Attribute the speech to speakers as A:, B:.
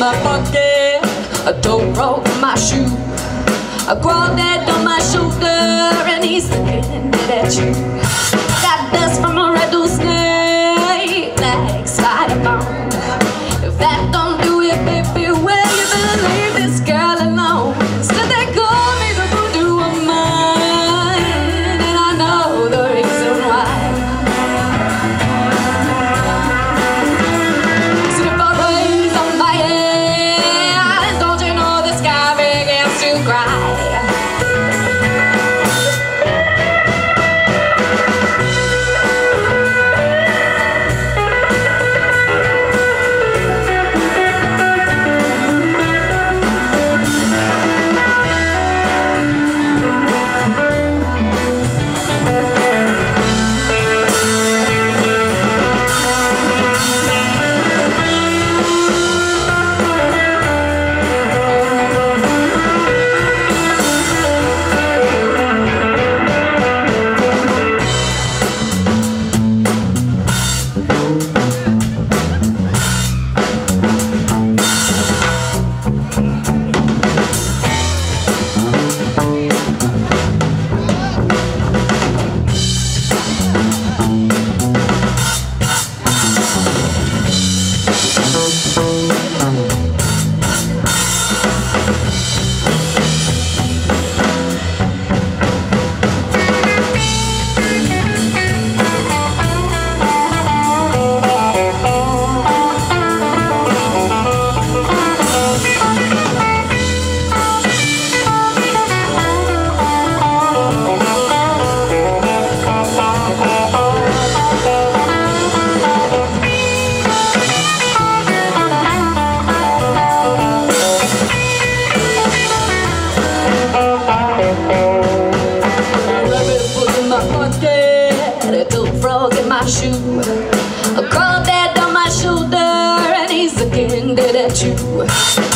A: my pocket. A toe broke my shoe. I crawled dead on my shoulder and he's looking at you. cry. you.